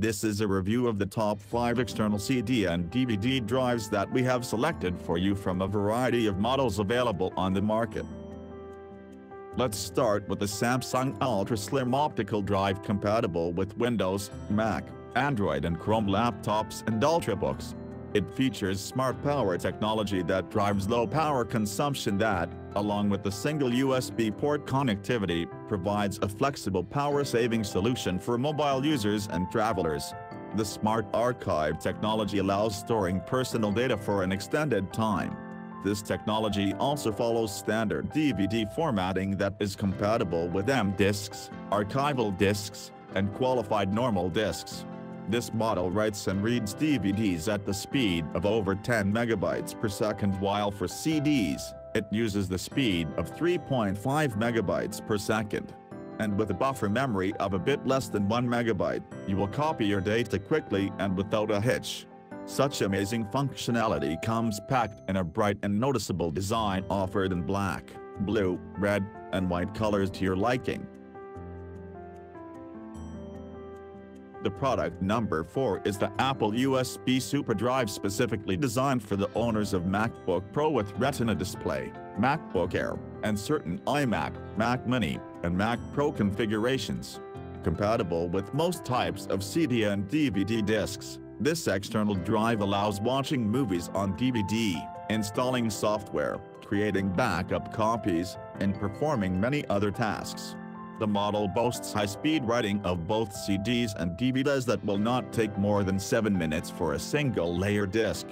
This is a review of the top 5 external CD and DVD drives that we have selected for you from a variety of models available on the market. Let's start with the Samsung Ultra Slim optical drive compatible with Windows, Mac, Android and Chrome laptops and Ultrabooks. It features smart power technology that drives low power consumption that, along with the single USB port connectivity, provides a flexible power-saving solution for mobile users and travelers. The Smart Archive technology allows storing personal data for an extended time. This technology also follows standard DVD formatting that is compatible with M-discs, archival discs, and qualified normal discs. This model writes and reads DVDs at the speed of over 10 megabytes per second while for CDs, it uses the speed of 3.5 megabytes per second. And with a buffer memory of a bit less than 1 megabyte, you will copy your data quickly and without a hitch. Such amazing functionality comes packed in a bright and noticeable design offered in black, blue, red, and white colors to your liking. The product number 4 is the Apple USB SuperDrive specifically designed for the owners of MacBook Pro with Retina display, MacBook Air, and certain iMac, Mac Mini, and Mac Pro configurations. Compatible with most types of CD and DVD discs, this external drive allows watching movies on DVD, installing software, creating backup copies, and performing many other tasks. The model boasts high-speed writing of both CDs and DVDs that will not take more than 7 minutes for a single layer disc.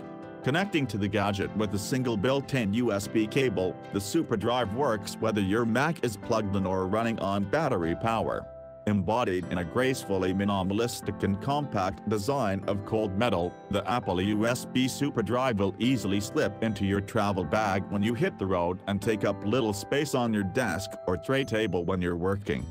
Connecting to the gadget with a single built-in USB cable, the SuperDrive works whether your Mac is plugged in or running on battery power. Embodied in a gracefully minimalistic and compact design of cold metal, the Apple USB SuperDrive will easily slip into your travel bag when you hit the road and take up little space on your desk or tray table when you're working.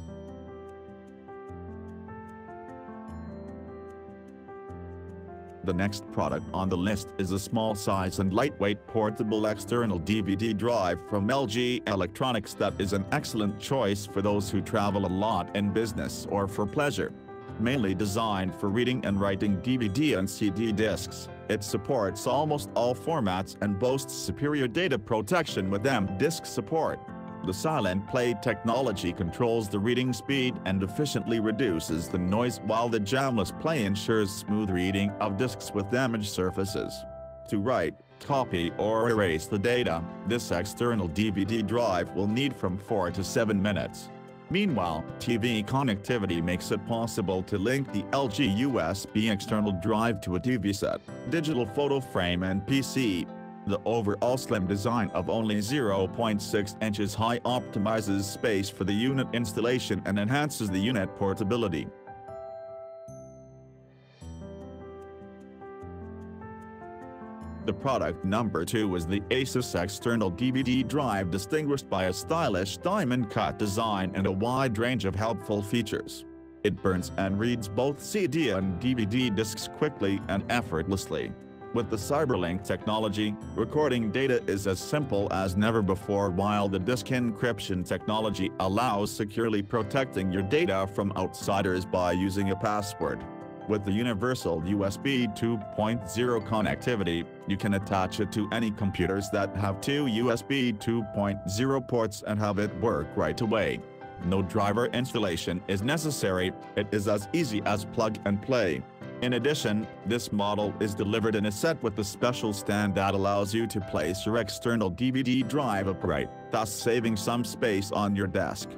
The next product on the list is a small size and lightweight portable external DVD drive from LG Electronics that is an excellent choice for those who travel a lot in business or for pleasure. Mainly designed for reading and writing DVD and CD discs, it supports almost all formats and boasts superior data protection with M-Disc support. The silent play technology controls the reading speed and efficiently reduces the noise while the jamless play ensures smooth reading of discs with damaged surfaces. To write, copy or erase the data, this external DVD drive will need from 4 to 7 minutes. Meanwhile, TV connectivity makes it possible to link the LG USB external drive to a TV set, digital photo frame and PC, the overall slim design of only 0.6 inches high optimizes space for the unit installation and enhances the unit portability. The product number 2 is the Asus external DVD drive distinguished by a stylish diamond-cut design and a wide range of helpful features. It burns and reads both CD and DVD discs quickly and effortlessly. With the CyberLink technology, recording data is as simple as never before while the disk encryption technology allows securely protecting your data from outsiders by using a password. With the universal USB 2.0 connectivity, you can attach it to any computers that have two USB 2.0 ports and have it work right away. No driver installation is necessary, it is as easy as plug and play. In addition, this model is delivered in a set with a special stand that allows you to place your external DVD drive upright, thus saving some space on your desk.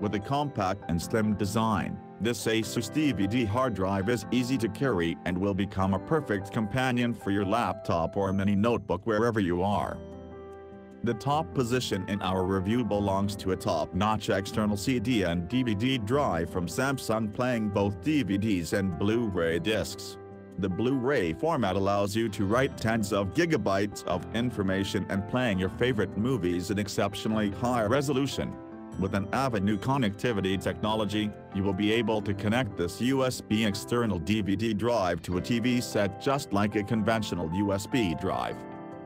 With a compact and slim design, this Asus DVD hard drive is easy to carry and will become a perfect companion for your laptop or mini notebook wherever you are. The top position in our review belongs to a top-notch external CD and DVD drive from Samsung playing both DVDs and Blu-ray discs. The Blu-ray format allows you to write tens of gigabytes of information and playing your favorite movies in exceptionally high resolution. With an Avenue connectivity technology, you will be able to connect this USB external DVD drive to a TV set just like a conventional USB drive.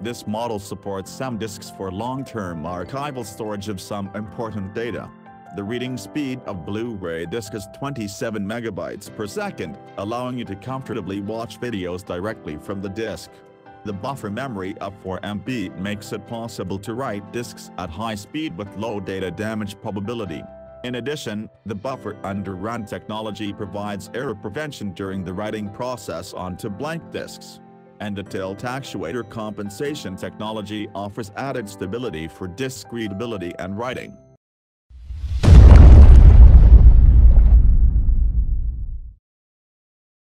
This model supports M-disks for long-term archival storage of some important data. The reading speed of Blu-ray disc is 27 megabytes per second, allowing you to comfortably watch videos directly from the disc. The buffer memory of 4 MB makes it possible to write disks at high speed with low data damage probability. In addition, the buffer under run technology provides error prevention during the writing process onto blank disks. And the tilt actuator compensation technology offers added stability for discreetability and writing.